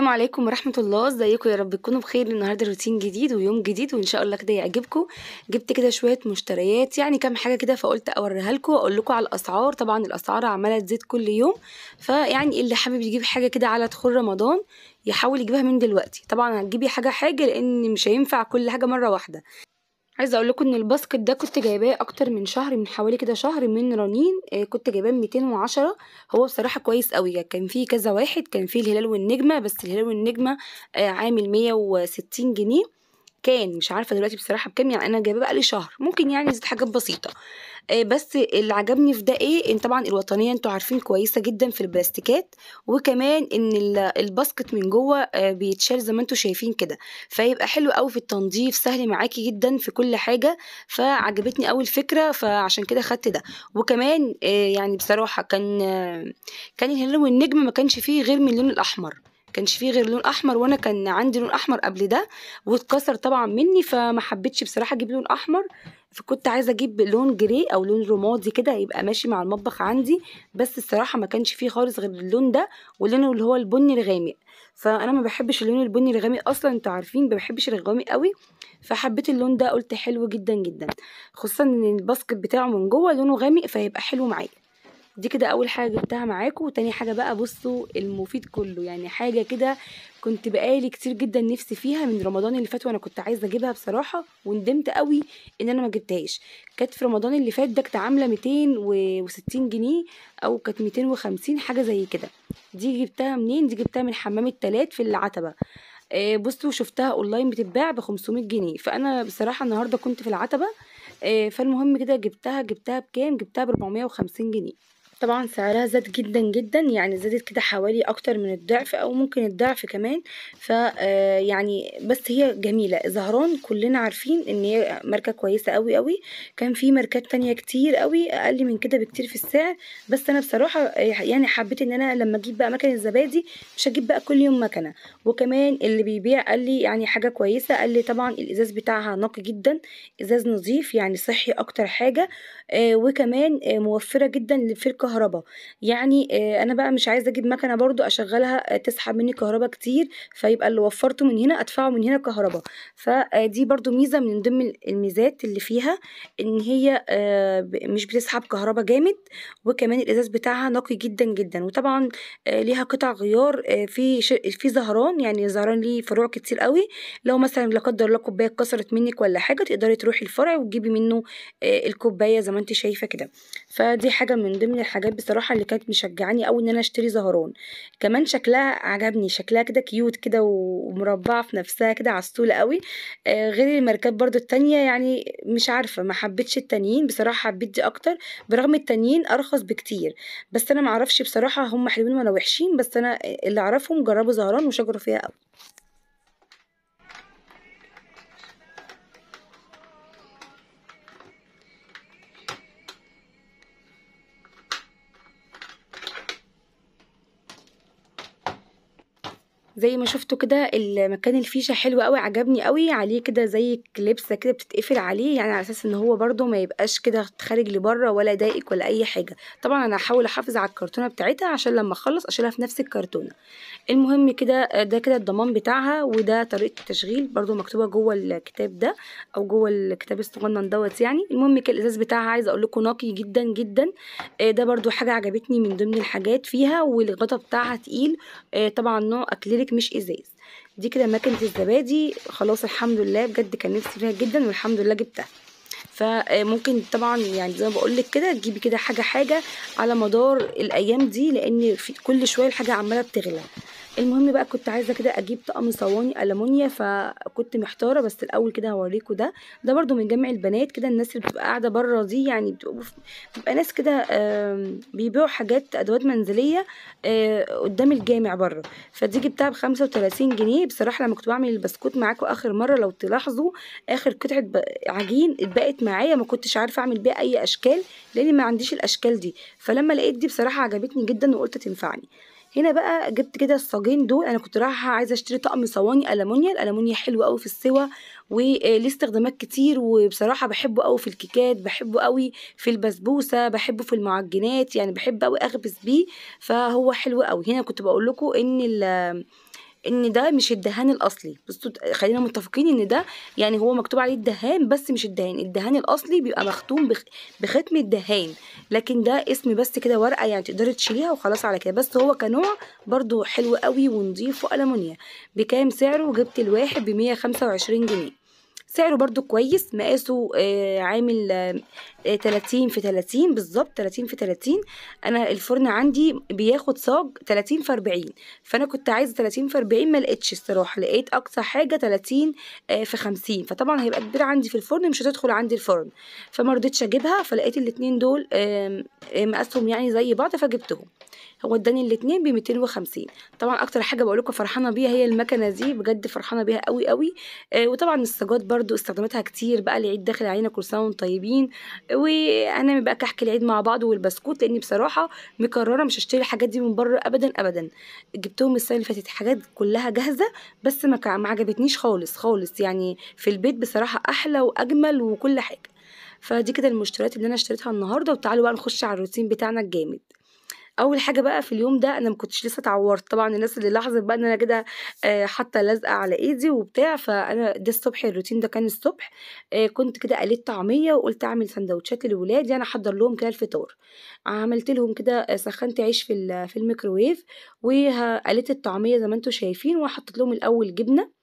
السلام عليكم ورحمة الله. ازيكم يا رب تكونوا بخير. النهارده روتين جديد ويوم جديد وإن شاء الله كده يعجبكم. جبت كده شوية مشتريات يعني كام حاجة كده فقلت أوريها لكم وأقول لكم على الأسعار. طبعا الأسعار عمالة تزيد كل يوم فيعني اللي حابب يجيب حاجة كده على دخول رمضان يحاول يجيبها من دلوقتي. طبعا هتجيبي حاجة حاجة لأن مش هينفع كل حاجة مرة واحدة. عايزة أقول لكم إن الباسكت ده كنت جايباه أكتر من شهر من حوالي كده شهر من رنين آه، كنت جايباه 210 هو بصراحة كويس قوي. كان فيه كذا واحد كان فيه الهلال والنجمة بس الهلال والنجمة آه، عامل 160 جنيه. كان مش عارفة دلوقتي بصراحة بكام يعني أنا جايباه بقالي شهر. ممكن يعني زيت حاجات بسيطة. آه، بس اللي عجبني في ده إيه؟ إن طبعا الوطنية أنتوا عارفين كويسة جدا في البلاستيكات وكمان إن ال- الباسكت من جوه آه، بيتشال زي ما أنتوا شايفين كده. فيبقى حلو قوي في التنظيف سهل معاكي جدا في كل حاجة. فعجبتني قوي الفكرة فعشان كده خدت ده. وكمان آه، يعني بصراحة كان كان الهلال والنجم ما كانش فيه غير من اللون الأحمر. كانش فيه غير لون أحمر وأنا كان عندي لون أحمر قبل ده واتكسر طبعا مني فما حبيتش بصراحة أجيب لون أحمر. فكنت عايزة أجيب لون جري أو لون رمادي كده يبقى ماشي مع المطبخ عندي. بس الصراحة ما كانش فيه خالص غير اللون ده واللون اللي هو البني الغامق. فأنا ما بحبش اللون البني الغامق أصلا أنتوا عارفين ما بحبش الغامق قوي. فحبيت اللون ده قلت حلو جدا جدا. خصوصا إن الباسكت بتاعه من جوه لونه غامق فيبقى حلو معايا. دي كده أول حاجة جبتها معاكم وتاني حاجة بقى بصوا المفيد كله يعني حاجة كده كنت بقالي كتير جدا نفسي فيها من رمضان اللي فات وأنا كنت عايزة أجيبها بصراحة وندمت قوي إن أنا ما جبتهاش. كانت في رمضان اللي فات ده كانت عاملة 260 جنيه أو كانت 250 حاجة زي كده. دي جبتها منين؟ دي جبتها من حمام التلات في العتبة. آه، بصوا شفتها أونلاين بتتباع ب 500 جنيه. فأنا بصراحة النهارده كنت في العتبة آه، فالمهم كده جبتها جبتها بكام؟ جبتها ب 450 جنيه. طبعا سعرها زاد جدا جدا يعني زادت كده حوالي أكتر من الضعف أو ممكن الضعف كمان. ف آه، يعني بس هي جميلة. زهران كلنا عارفين إن هي ماركة كويسة قوي قوي كان في ماركات تانية كتير قوي أقل من كده بكتير في السعر. بس أنا بصراحة آه، يعني حبيت إن أنا لما أجيب بقى مكنة الزبادي مش هجيب بقى كل يوم مكنة. وكمان اللي بيبيع قال لي يعني حاجة كويسة قال لي طبعا الإزاز بتاعها نقي جدا إزاز نظيف يعني صحي أكتر حاجة. آه وكمان موفرة جدا الكهرباء يعني آه أنا بقى مش عايزة أجيب مكنة برضو أشغلها آه تسحب مني كهرباء كتير فيبقى اللي وفرته من هنا أدفعه من هنا كهرباء. فدي برضو ميزة من ضمن الميزات اللي فيها إن هي آه مش بتسحب كهرباء جامد وكمان الإزاز بتاعها نقي جدا جدا. وطبعا آه ليها قطع غيار آه في. في زهران يعني زهران ليه فروع كتير قوي. لو مثلا لا قدر الله كوباية اتكسرت منك ولا حاجة تقدري تروحي الفرع وتجيبي منه آه، الكوباية زي ما انت شايفة كده. فدي حاجة من ضمن الحاجات بصراحة اللي كانت مشجعاني قوي إن أنا أشتري زهران. كمان شكلها عجبني شكلها كده كيوت كده ومربعة في نفسها كده عسوله قوي آه، غير الماركات برضو التانية يعني مش عارفة ما حبيتش التانيين بصراحة حبيت دي أكتر. برغم التانيين أرخص بكتير. بس أنا معرفش بصراحة هم حلوين ولا وحشين بس أنا اللي أعرفهم جربوا زهران وشكروا فيها قوي زي ما شفتوا كده المكان الفيشة حلو قوي عجبني قوي. عليه كده زي كليبسة كده بتتقفل عليه يعني على أساس إن هو برضو ما يبقاش كده خارج لبره ولا ضايقك ولا أي حاجة. طبعا أنا هحاول أحافظ على الكرتونة بتاعتها عشان لما أخلص أشيلها في نفس الكرتونة. المهم كده ده كده الضمان بتاعها وده طريقة التشغيل برضو مكتوبة جوه الكتاب ده أو جوه الكتاب الصغنن دوت يعني. المهم كده الإزاز بتاعها عايزه أقول لكم نقي جدا جدا. آه، ده برضو حاجة عجبتني من ضمن الحاجات فيها والغطا بتاعها تقيل. آه، طبعا نوع اكليريك مش إزاز. دي كده ماكينه الزبادي خلاص الحمد لله بجد كان نفسي فيها جدا والحمد لله جبتها. فممكن طبعا يعني زي ما بقول لك كده تجيبي كده حاجة حاجة على مدار الأيام دي لأن في كل شوية الحاجة عمالة بتغلى. المهم بقى كنت عايزة كده أجيب طقم صواني ألمونيا فكنت محتارة بس الأول كده هوريكم ده. ده برضو من جمع البنات كده الناس اللي بتبقى قاعدة بره دي يعني بتبقى, ناس كده بيبيعوا حاجات أدوات منزلية آه، قدام الجامع بره فدي جبتها ب 35 جنيه. بصراحة لما كنت بعمل البسكوت معاكم آخر مرة لو تلاحظوا آخر قطعة عجين اتبقت معايا ما كنتش عارفة أعمل بيها أي أشكال لأن ما عنديش الأشكال دي. فلما لقيت دي بصراحة عجبتني جدا وقلت تنفعني. هنا بقى جبت كده الصاجين دول. أنا كنت رايحة عايزة أشتري طقم صواني ألمونيا. الألمونيا حلو قوي في السوا وليه استخدامات كتير وبصراحة بحبه قوي في الكيكات بحبه قوي في البسبوسة بحبه في المعجنات يعني بحب قوي أخبز بيه فهو حلو قوي هنا كنت بقول لكم إن إن ده مش الدهان الأصلي. بصوا خلينا متفقين إن ده يعني هو مكتوب عليه الدهان بس مش الدهان. الدهان الأصلي بيبقى مختوم بخ... بختم الدهان. لكن ده اسم بس كده ورقة يعني تقدري تشيليها وخلاص على كده. بس هو كنوع برضو حلو قوي ونضيف وألمونيا. بكام سعره؟ جبت الواحد ب 125 جنيه. سعره برضو كويس مقاسه آه عامل آه آه، 30 في 30 بالظبط 30 في 30 أنا الفرن عندي بياخد صاج 30 في 40 فأنا كنت عايزة 30 في 40 ما لقيتش الصراحة. لقيت أقصى حاجة 30 آه، في 50 فطبعا هيبقى كبير عندي في الفرن مش هتدخل عندي الفرن. فما رضيتش أجيبها فلقيت الاتنين دول مقاسهم يعني زي بعض فجبتهم. هو اداني الاتنين ب 250 طبعا أكتر حاجة بقول لكم فرحانة بيها هي المكنة دي بجد فرحانة بيها قوي قوي آه، وطبعا السجاد برضو استخداماتها كتير بقى العيد داخل علينا كل سنة وأنتم طيبين وأنا بقى كحك العيد مع بعض والبسكوت لأني بصراحة مقرره مش هشتري الحاجات دي من بره ابدا ابدا. جبتهم السنة اللي فاتت حاجات كلها جاهزة بس ما عجبتنيش خالص خالص. يعني في البيت بصراحة أحلى وأجمل وكل حاجة. فدي كده المشتريات اللي أنا اشتريتها النهارده وتعالوا بقى نخش على الروتين بتاعنا الجامد. أول حاجة بقى في اليوم ده أنا ما كنتش لسه اتعورت. طبعا الناس اللي لاحظت بقى إن أنا كده آه، حاطة لزقة على إيدي وبتاع فأنا ده الصبح الروتين ده كان الصبح. آه، كنت كده قليت طعمية وقلت أعمل سندوتشات للولاد يعني أحضر لهم كده الفطار. عملت لهم كده آه، سخنت عيش في في الميكروويف وقليت الطعمية زي ما أنتم شايفين وحطيت لهم الأول جبنة.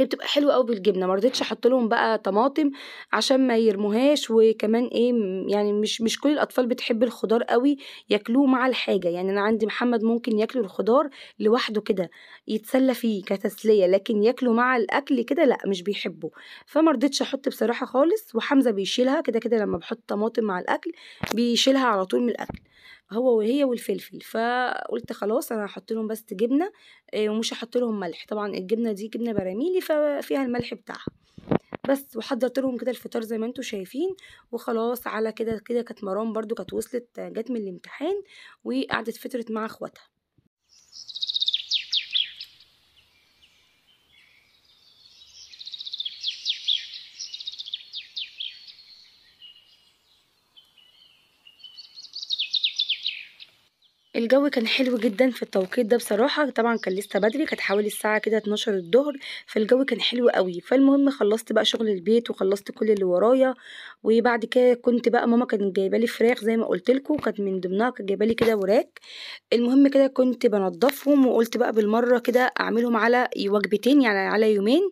هي بتبقى حلوة قوي بالجبنة. ما رضيتش أحط لهم بقى طماطم عشان ما يرموهاش وكمان إيه يعني مش مش كل الأطفال بتحب الخضار قوي ياكلوه مع الحاجة. يعني أنا عندي محمد ممكن ياكل الخضار لوحده كده يتسلى فيه كتسلية لكن ياكله مع الأكل كده لأ مش بيحبه. فما رضيتش أحط بصراحة خالص وحمزة بيشيلها كده كده لما بحط طماطم مع الأكل بيشيلها على طول من الأكل. هو وهي والفلفل. فقلت خلاص أنا هحط لهم بس جبنة آه، ومش هحط لهم ملح. طبعا الجبنة دي جبنة براميلي ففيها الملح بتاعها. بس وحضرت لهم كده الفطار زي ما أنتم شايفين وخلاص على كده كده كانت مرام برضو كانت وصلت جت من الامتحان وقعدت فطرت مع اخواتها. الجو كان حلو جدا في التوقيت ده بصراحة. طبعا كان لسه بدري كانت حوالي الساعة كده 12 الظهر فالجو كان حلو قوي. فالمهم خلصت بقى شغل البيت وخلصت كل اللي ورايا. وبعد كده كنت بقى ماما كانت جايبة لي فراخ زي ما قلت لكم كانت من ضمنها كانت جايبة لي كده وراك. المهم كده كنت بنضفهم وقلت بقى بالمرة كده أعملهم على وجبتين يعني على يومين.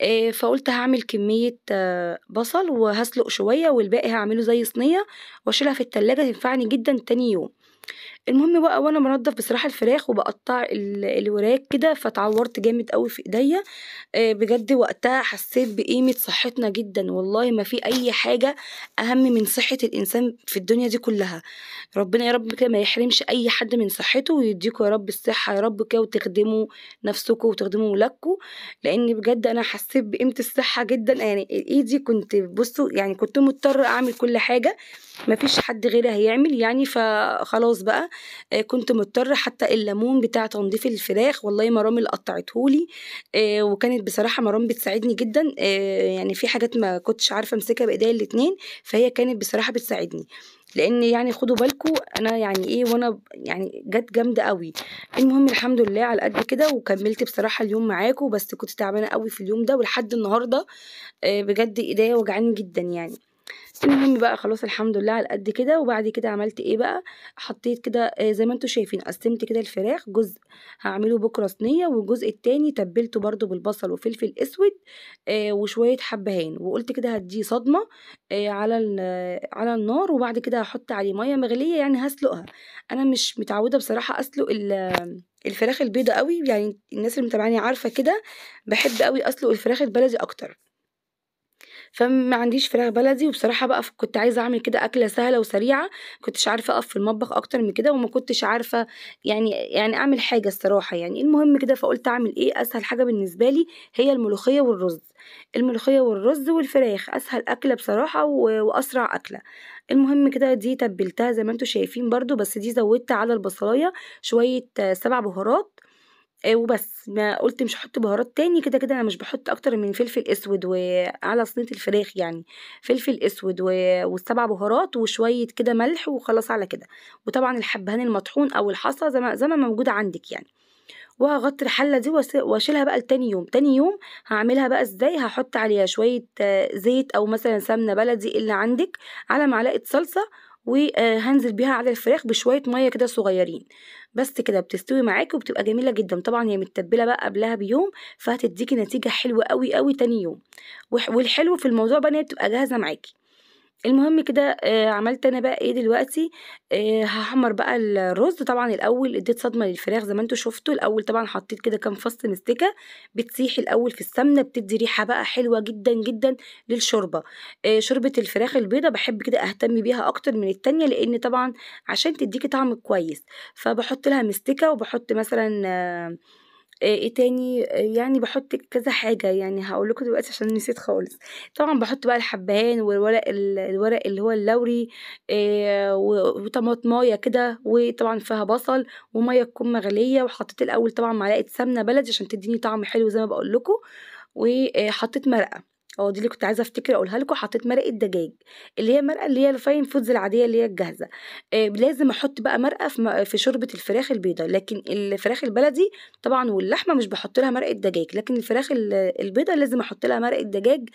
آه، فقلت هعمل كمية آه، بصل وهسلق شوية والباقي هعمله زي صينية وأشيلها في التلاجة تنفعني جدا تاني يوم. المهم بقى وأنا بنضف بصراحة الفراخ وبقطع ال- الوراك كده فتعورت جامد قوي في إيديا. آه، بجد وقتها حسيت بقيمة صحتنا جدا. والله ما في أي حاجة أهم من صحة الإنسان في الدنيا دي كلها. ربنا يا رب كده ما يحرمش أي حد من صحته ويديكوا يا رب الصحة يا رب كده وتخدموا نفسكم وتخدموا ولادكم لأن بجد أنا حسيت بقيمة الصحة جدا. يعني إيدي كنت بصوا يعني كنت مضطرة أعمل كل حاجة. مفيش حد غيري هيعمل يعني فخلاص بقى آه، كنت مضطرة حتى الليمون بتاع تنظيف الفراخ والله مرام اللي قطعتهولي آه، وكانت بصراحة مرام بتساعدني جدا آه، يعني في حاجات ما كنتش عارفة امسكها بإيديا الاتنين فهي كانت بصراحة بتساعدني. لأن يعني خدوا بالكم أنا يعني إيه وأنا يعني جت جامدة قوي المهم الحمد لله على قد كده وكملت بصراحة اليوم معاكم بس كنت تعبانة قوي في اليوم ده ولحد النهارده آه، بجد إيديا وجعاني جدا يعني. المهم بقى خلاص الحمد لله على قد كده. وبعد كده عملت إيه بقى؟ حطيت كده آه، زي ما أنتم شايفين قسمت كده الفراخ جزء هعمله بكرة صينية والجزء التاني تبلته برضو بالبصل وفلفل أسود آه، وشوية حبهان وقلت كده هديه صدمة آه، على على النار. وبعد كده هحط عليه مية مغلية يعني هسلقها. أنا مش متعودة بصراحة أسلق ال- الفراخ البيضة قوي. يعني الناس اللي متابعاني عارفة كده بحب قوي أسلق الفراخ البلدي أكتر. فما عنديش فراخ بلدي وبصراحة بقى كنت عايزة أعمل كده أكلة سهلة وسريعة، كنتش عارفة أقف في المطبخ أكتر من كده وما كنتش عارفة يعني يعني أعمل حاجة الصراحة يعني، المهم كده فقُلت أعمل إيه؟ أسهل حاجة بالنسبة لي هي الملوخية والرز، الملوخية والرز والفراخ أسهل أكلة بصراحة وأسرع أكلة، المهم كده دي تبّلتها زي ما أنتم شايفين برضه بس دي زوّدت على البصلاية شوية سبع بهارات وبس، ما قُلت مش هاحط بهارات تاني كده، كده أنا مش باحط أكتر من فلفل أسود وعلى صينية الفراخ يعني، فلفل أسود و والسبع بهارات وشوية كده ملح وخلاص على كده، وطبعًا الحبهان المطحون أو الحصى زي ما زي ما موجود عندِك يعني، وهاغطّي الحلة دي وأشيلها بقى لتاني يوم، تاني يوم هاعملها بقى إزاي، هاحط عليها شوية زيت أو مثلًا سمنة بلدي اللي عندِك، على معلقة صلصة وآآ هانزل بيها على الفراخ بشوية مَيّة كده صغيّرين، بس كده بتستوي معاكِ وبتبقى جميلة جدًا، طبعًا هي متّبلة بقى قبلها بيوم فهتدّيكِ نتيجة حلوة أوي، أوي تاني يوم، والحلو في الموضوع بقى إن هي بتبقى جاهزة معاكِ. المهم كده آآ عملت أنا بقى إيه دلوقتي، آآ هاحمّر بقى الرز، طبعًا الأول ادّيت صدمة للفراخ زي ما أنتم شُفتوا، الأول طبعًا حطيت كده كام فص مستكة بتسيح الأول في السمنة بتدّي ريحة بقى حلوة جدًا، جدًا للشوربة، آآ شوربة الفراخ البيضا باحب كده أهتم بيها أكتر من التانية لإن طبعًا عشان تدّيكِ طعم كويس، فباحط لها مستكة وباحط مثلًا آآ إيه تاني، يعني باحط كذا حاجة يعني هاقول لكم دلوقتي عشان نسيت خالص، طبعًا باحط بقى الحبهان والورق ال الورق اللي هو اللوري آآ و وطماطماية كده وطبعًا فيها بصل ومَيّة تكون مغلية وحطيت الأول طبعًا معلقة سمنة بلدي عشان تدّيني طعم حلو زي ما باقول لكم، وحطيت مرقة، آه دي اللي كنت عايزة أفتكر أقولها لكم، حطيت مرقة دجاج اللي هي المرقة اللي هي الfine foods العادية اللي هي الجاهزة، آآ لازم أحط بقى مرقة في م في شوربة الفراخ البيضا، لكن الفراخ البلدي طبعًا واللحمة مش باحط لها مرقة دجاج، لكن الفراخ ال البيضا لازم أحط لها مرقة دجاج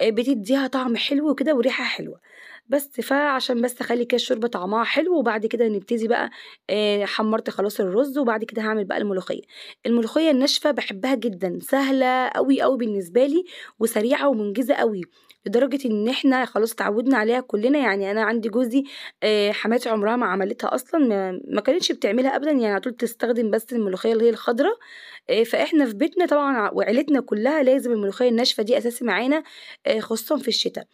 آآ بتدّيها طعم حلو كده وريحة حلوة، بس فعشان بس أخلّي كده الشوربة طعمها حلو وبعد كده نبتدي بقى آآ حمّرت خلاص الرز وبعد كده هاعمل بقى الملوخية، الملوخية الناشفة باحبها جدًا، سهلة أوي، أوي بالنسبة لي وسريعة ومنجزة أوي، لدرجة إن إحنا خلاص اتعودنا عليها كلنا، يعني أنا عندي جوزي آآ حماتي عمرها ما عملتها أصلًا، ما كانتش بتعملها أبدًا، يعني على طول تستخدم بس الملوخية اللي هي الخضرا، آآ فإحنا في بيتنا طبعًا وعيلتنا كلها لازم الملوخية الناشفة دي أساسي معانا خصوصًا في الشتا،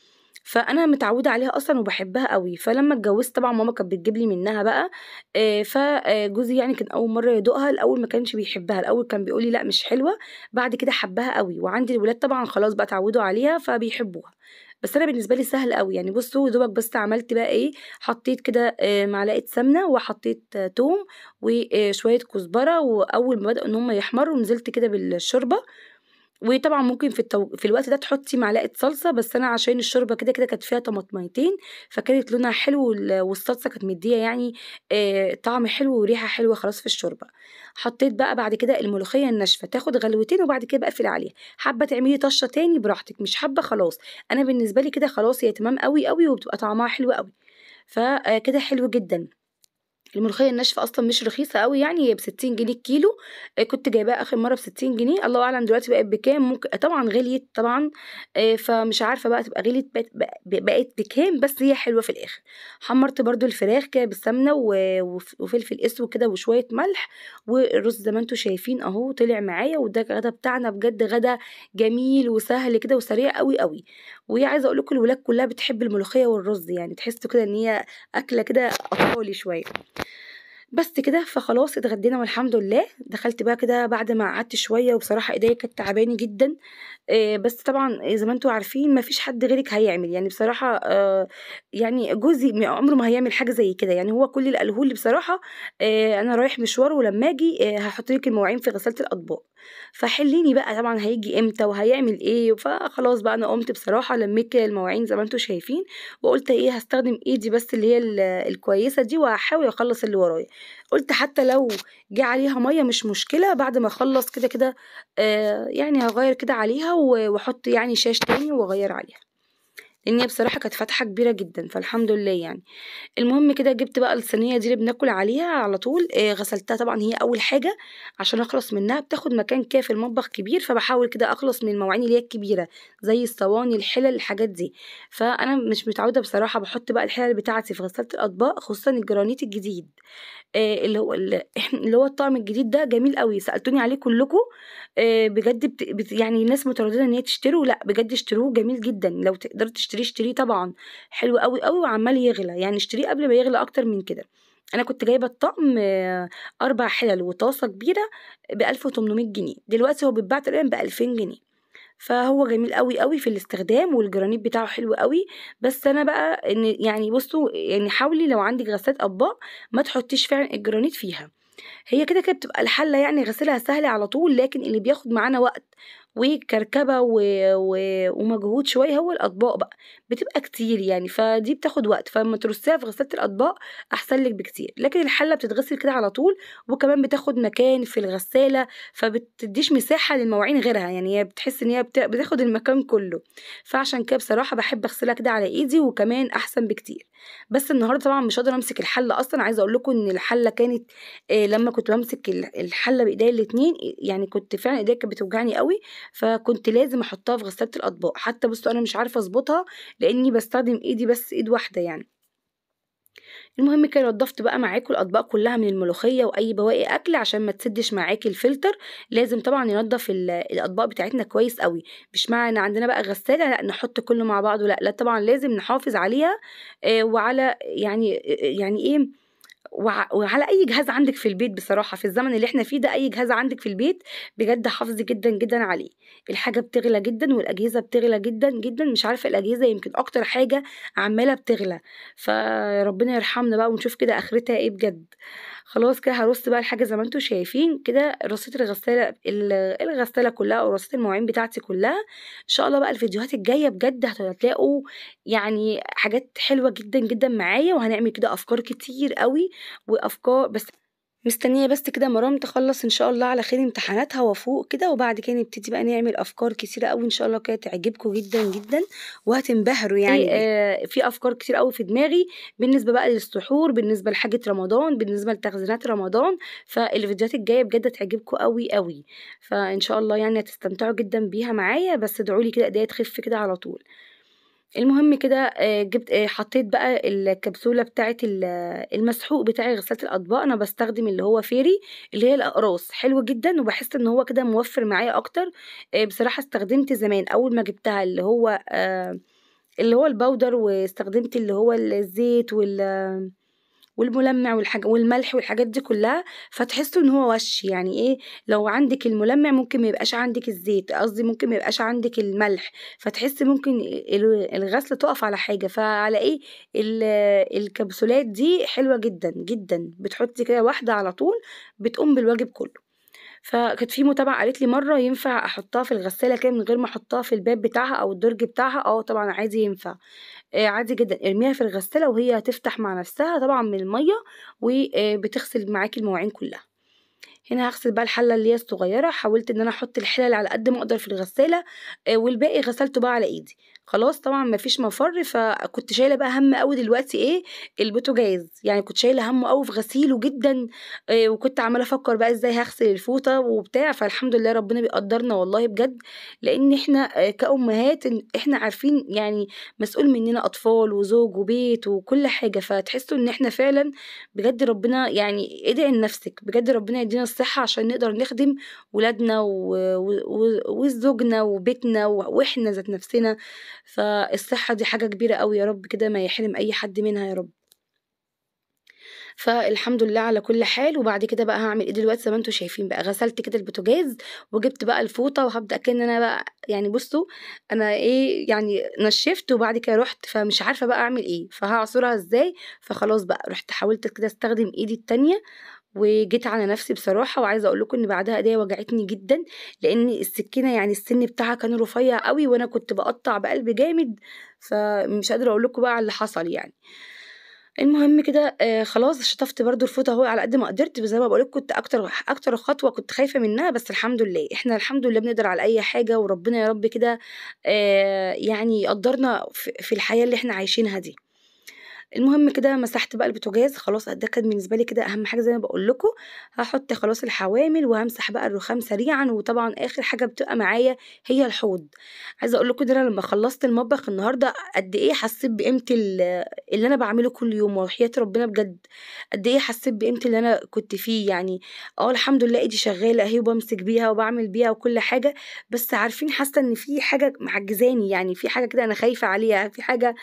فأنا متعودة عليها أصلًا وباحبها أوي، فلمّا اتجوزت طبعًا ماما كانت بتجيب لي منها بقى آآ فجوزي يعني كان أول مرّة يدوقها، الأول ما كانش بيحبها، الأول كان بيقول لي: "لأ مش حلوة." بعد كده حبّها أوي، وعندي الولاد طبعًا خلاص بقى اتعودوا عليها فبيحبوها، بس أنا بالنسبة لي سهل أوي، يعني بُصّوا دوبك بس عملت بقى إيه، حطيت كده آآ معلقة سمنة وحطيت توم وآآ شوية كزبرة، وأول ما بدأوا إن هُم يحمروا نزلت كده بالشوربة، وطبعًا ممكن في التو في الوقت ده تحطي معلقة صلصة، بس أنا عشان الشوربة كده، كده كانت فيها طماطميتين فكانت لونها حلو وال والصلصة كانت مديّة يعني آآ طعم حلو وريحة حلوة خلاص في الشوربة، حطيت بقى بعد كده الملوخية الناشفة تاخد غلوتين وبعد كده باقفل عليها، حابة تعملي طشة تاني براحتك، مش حابة خلاص، أنا بالنسبة لي كده خلاص هي تمام أوي، أوي وبتبقى طعمها حلو أوي، فكده حلو جدًا. الملوخية الناشفة أصلًا مش رخيصة أوي يعني، هي ب60 جنيه الكيلو، آآ كنت جايباها آخر مرّة ب60 جنيه، الله أعلم دلوقتي بقت بكام، ممكن طبعًا غليت طبعًا، آآ فمش عارفة بقى تبقى غليت بقت بكام، بس هي حلوة في الآخر. حمّرت برضه الفراخ كده بالسمنة وفلفل أسود كده وشوية ملح، والرز زي ما أنتم شايفين أهو طلع معايا، وده الغدا بتاعنا بجد غدا جميل وسهل كده وسريع أوي، أوي. وعايزة أقول لكم الولاد كلها بتحب الملوخية والرز، يعني تحسّوا كده إن هي أكلة كده أطفالي شوية. بس كده، فخلاص اتغدينا والحمد لله، دخلت بقى كده بعد ما قعدت شوية وبصراحة إيديّا كانت تعباني جدًا، آآ بس طبعًا زي ما أنتم عارفين ما فيش حد غيرِك هيعمل، يعني بصراحة آآ يعني جوزي عمره ما هيعمل حاجة زي كده، يعني هو كل اللي قاله لي بصراحة آآ أنا رايح مشوار ولمّا آجي آآ هاحط لِك المواعين في غسالة الأطباق، فحلّيني بقى طبعًا هييجي إمتى وهيعمل إيه، فخلاص بقى أنا قُمت بصراحة لمّيت المواعين زي ما أنتم شايفين، وقُلت إيه هاستخدم إيدي بس اللي هي ال الكويسة دي وهاحاول أخلّص اللي ورايا، قُلت حتى لو جه عليها مَيّة مش مشكلة بعد ما أخلّص كده، كده آآ يعني هاغيّر كده عليها و وأحط يعني شاش تاني وأغيّر عليها، لإن هي بصراحة كانت فتحة كبيرة جدًا، فالحمد لله يعني. المهم كده جِبت بقى الصينية دي اللي بناكل عليها على طول، آآ غسلتها طبعًا هي أول حاجة عشان أخلص منها، بتاخد مكان كده في المطبخ كبير، فباحاول كده أخلص من المواعين اللي هي الكبيرة، زي الصواني، الحِلَل، الحاجات دي. فأنا مش متعودة بصراحة باحط بقى الحِلَل بتاعتي في غسالة الأطباق، خصوصًا الجرانيت الجديد، آه اللي هو اللي هو الطقم الجديد ده جميل قوي. سألتوني عليه كلكم آه بجد. يعني الناس مترددة إن هي تشتروه لأ بجد اشتروه جميل جدا. لو تقدروا تشتريه اشتريه طبعا. حلو قوي قوي وعمال يغلى. يعني اشتريه قبل ما يغلى أكتر من كده. أنا كنت جايبة الطقم آه، أربع حلل وطاسة كبيرة ب 1800 جنيه. دلوقتي هو بيتباع تقريبا ب 2000 جنيه. فهو جميل قوي قوي في الاستخدام والجرانيت بتاعه حلو قوي بس أنا بقى إن يعني بصوا يعني حاولي لو عندك غسالة أطباق ما تحطيش فعلا الجرانيت فيها. هي كده كده بتبقى الحلة يعني غسيلها سهل على طول لكن اللي بياخد معانا وقت وكركبه و... و... ومجهود شوية هو الأطباق بقى. بتبقى كتير يعني فدي بتاخد وقت. فلما ترصيها في غسالة الأطباق أحسن لك بكتير. لكن الحلة بتتغسل كده على طول وكمان بتاخد مكان في الغسالة فبتديش مساحة للمواعين غيرها. يعني هي بتحس إن هي بت... بتاخد المكان كله. فعشان كده بصراحة بحب أغسلها كده على إيدي وكمان أحسن بكتير. بس النهارده طبعا مش قادره أمسك الحلة أصلا. عايزة أقول لكم إن الحلة كانت آه لما كنت بمسك الحلة بإيديا الاتنين يعني كنت فعلا إيديا كانت بتوجعني قوي. فكنت لازم أحطها في غسالة الأطباق. حتى بصوا أنا مش عارفة أظبطها لأني بستخدم إيدي بس إيد واحدة يعني. المهم كده نضفت بقى معاكم الأطباق كلها من الملوخية وأي بواقي أكل عشان ما تسدش معاكي الفلتر. لازم طبعا ننضف الأطباق بتاعتنا كويس قوي. مش معنى عندنا بقى غسالة لأ نحط كله مع بعضه لا لأ طبعا لازم نحافظ عليها آه وعلى يعني يعني إيه وعلى أي جهاز عندك في البيت بصراحة في الزمن اللي إحنا فيه ده أي جهاز عندك في البيت بجد حافظي جدا جدا عليه. الحاجة بتغلى جدا والأجهزة بتغلى جدا جدا. مش عارفة الأجهزة يمكن أكتر حاجة عمالة بتغلى. فربنا يرحمنا بقى ونشوف كده آخرتها إيه بجد. خلاص كده هرص بقى الحاجة زي ما أنتم شايفين كده رصيت الغسالة الغسالة كلها أو رصيت المواعين بتاعتي كلها. إن شاء الله بقى الفيديوهات الجاية بجد هتلاقوا يعني حاجات حلوة جدا جدا معايا وهنعمل كده أفكار كتير قوي وأفكار بس مستنية بس كده مرام تخلص إن شاء الله على خير امتحاناتها وفوق كده وبعد كده نبتدي بقى نعمل أفكار كتيرة قوي إن شاء الله كده تعجبكم جدا جدا وهتنبهروا يعني. آه في أفكار كتير قوي في دماغي بالنسبة بقى للسحور بالنسبة لحاجة رمضان بالنسبة لتخزينات رمضان فالفيديوهات الجاية بجد هتعجبكم قوي قوي فإن شاء الله يعني هتستمتعوا جدا بيها معايا بس ادعوا لي كده إيديا تخف كده على طول. المهم كده آه، جبت آه، حطيت بقى الكبسولة بتاعة المسحوق بتاع غسالة الأطباق. أنا بستخدم اللي هو فيري اللي هي الأقراص. حلو جدا وبحس إن هو كده موفر معايا أكتر. آه، بصراحة استخدمت زمان أول ما جبتها اللي هو اللي هو البودر واستخدمت اللي هو الزيت وال والملمع والحاجة والملح والحاجات دي كلها فتحسوا إن هو وش يعني إيه لو عندك الملمع ممكن ما يبقاش عندك الزيت قصدي ممكن ما يبقاش عندك الملح فتحس ممكن الغسله تقف على حاجة فعلى إيه الكبسولات دي حلوة جدا جدا بتحطي كده واحدة على طول بتقوم بالواجب كله. فكانت في متابعة قالت لي مرة ينفع أحطها في الغسالة كده من غير ما أحطها في الباب بتاعها أو الدرج بتاعها؟ آه طبعا عادي ينفع. عادي جدا ارميها في الغسالة وهي هتفتح مع نفسها طبعا من المية وبتغسل معاكي المواعين كلها. هنا هغسل بقى الحلة اللي هي الصغيرة حاولت إن أنا أحط الحلل على قد ما أقدر في الغسالة آه والباقي غسلته بقى على إيدي. خلاص طبعا ما فيش مفر فكنت شايلة بقى هم قوي دلوقتي إيه البوتاجاز يعني كنت شايلة همه قوي في غسيله جدا آه وكنت عمالة أفكر بقى إزاي هغسل الفوطة وبتاع. فالحمد لله ربنا بيقدرنا والله بجد لأن إحنا آه كأمهات إحنا عارفين يعني مسؤول مننا أطفال وزوج وبيت وكل حاجة. فتحسوا إن إحنا فعلا بجد ربنا يعني ادعي لنفسك بجد ربنا يدينا الصحة عشان نقدر نخدم ولادنا وزوجنا وبيتنا وإحنا ذات نفسنا. فالصحة دي حاجة كبيرة قوي يا رب كده ما يحرم أي حد منها يا رب. فالحمد لله على كل حال. وبعد كده بقى هعمل إيه دلوقتي زي ما أنتم شايفين بقى. غسلت كده البوتاجاز وجبت بقى الفوطة وهبدأ كأن أنا بقى يعني بصوا أنا إيه يعني نشفت وبعد كده رحت فمش عارفة بقى أعمل إيه. فهعصرها إزاي؟ فخلاص بقى رحت حاولت كده أستخدم إيدي التانية وجيت على نفسي بصراحة وعايزة أقول لكم إن بعدها إيديا وجعتني جدا لأن السكينة يعني السن بتاعها كان رفيع قوي وأنا كنت بقطع بقلب جامد فمش قادرة أقول لكم بقى على اللي حصل يعني. المهم كده آه خلاص شطفت برضو الفوطة أهو على قد ما قدرت زي ما بقول كنت أكتر أكتر خطوة كنت خايفة منها بس الحمد لله. إحنا الحمد لله بنقدر على أي حاجة وربنا يا رب كده آه يعني يقدرنا في الحياة اللي إحنا عايشينها دي. المهم كده مسحت بقى البوتاجاز خلاص ده كان بالنسبة لي كده أهم حاجة زي ما بقول لكم. هحط خلاص الحوامل وهمسح بقى الرخام سريعا وطبعا آخر حاجة بتبقى معايا هي الحوض. عايزة أقول لكم ده لما خلصت المطبخ النهارده قد إيه حسيت بقيمة ال- اللي أنا بعمله كل يوم وحياة ربنا بجد. قد إيه حسيت بقيمة اللي أنا كنت فيه يعني آه الحمد لله إيدي شغالة أهي وبمسك بيها وبعمل بيها وكل حاجة بس عارفين حاسة إن في حاجة معجزاني يعني في حاجة كده أنا خايفة عليها في حاجة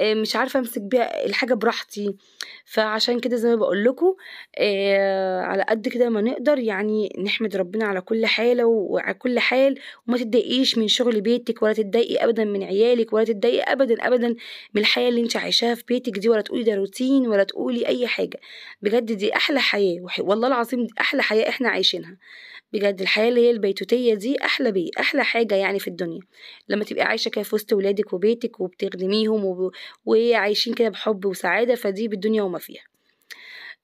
آه، مش عارفة أمسك بيها الحاجة براحتي. فعشان كده زي ما بقول لكم على قد كده ما نقدر يعني نحمد ربنا على كل حالة وعلى كل حال وما تتضايقيش من شغل بيتك ولا تتضايقي ابدا من عيالك ولا تتضايقي ابدا ابدا من الحياة اللي انت عايشاها في بيتك دي ولا تقولي ده روتين ولا تقولي أي حاجة. بجد دي أحلى حياة والله العظيم دي أحلى حياة إحنا عايشينها. بجد الحياة اللي هي البيتوتية دي أحلى بيه أحلى حاجة يعني في الدنيا. لما تبقي عايشة كده في وسط ولادك وبيتك وبتخدميهم وب... وعايشين كده بحب وسعادة فدي بالدنيا وما فيها.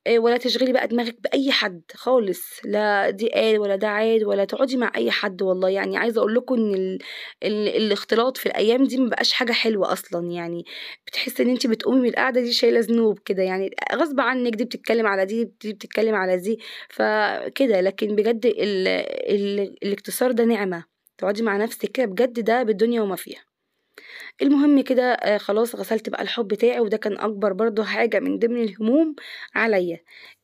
ولا تشغلي بقى دماغك بأي حد خالص. لا دي قال ولا ده عاد ولا تقعدي مع أي حد والله. يعني عايزة أقول لكم إن ال... ال... الاختلاط في الأيام دي مبقاش حاجة حلوة أصلا. يعني بتحسي إن أنت بتقومي من القعدة دي شايلة ذنوب كده. يعني غصب عنك دي بتتكلم على دي دي بتتكلم على دي فكده لكن بجد ال... ال... الاقتصار ده نعمة. تقعدي مع نفسك كده بجد ده بالدنيا وما فيها. المهم كده آه، خلاص غسلت بقى الحوض بتاعي وده كان أكبر برضو حاجة من ضمن الهموم عليا.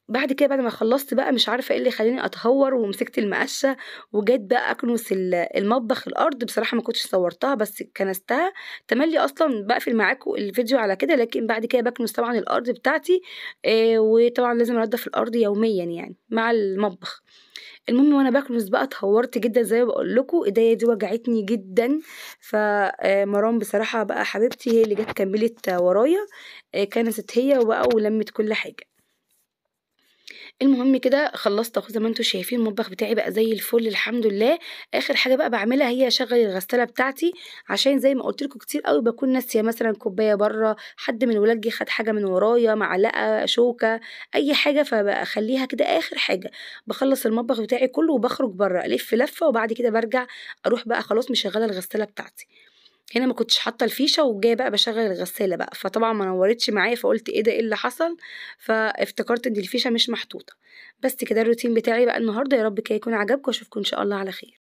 بعد كده بعد ما خلصت بقى مش عارفة إيه اللي خلاني أتهور ومسكت المقشة وجيت بقى أكنس ال- المطبخ الأرض. بصراحة ما كنتش صورتها بس كنستها. تملي أصلا بقفل معاكم الفيديو على كده لكن بعد كده بكنس طبعا الأرض بتاعتي آه وطبعا لازم أنضف الأرض يوميا يعني مع المطبخ. المهم وأنا بكنس بقى اتهورت جدا زي ما بقول لكم إيديا دي وجعتني جدا. فمرام بصراحة بقى حبيبتي هي اللي جت كملت ورايا آه، كنست هي وبقى ولمت كل حاجة. المهم كده خلصت اهو زي ما أنتم شايفين المطبخ بتاعي بقى زي الفل الحمد لله. آخر حاجة بقى بعملها هي أشغل الغسالة بتاعتي عشان زي ما قلت لكم كتير قوي بكون ناسية مثلا كوباية بره حد من الولاد جه خد حاجة من ورايا معلقة شوكة أي حاجة فبخليها كده آخر حاجة. بخلص المطبخ بتاعي كله وبخرج بره ألف لفة وبعد كده برجع أروح بقى خلاص مشغلة الغسالة بتاعتي. هنا ما كنتش حاطة الفيشة وجاية بقى بشغل الغسالة بقى. فطبعا ما نورتش معايا فقلت إيه ده إيه اللي حصل؟ فافتكرت إن الفيشة مش محطوطة. بس كده الروتين بتاعي بقى النهارده. يا رب كده يكون عجبكم وأشوفكم إن شاء الله على خير.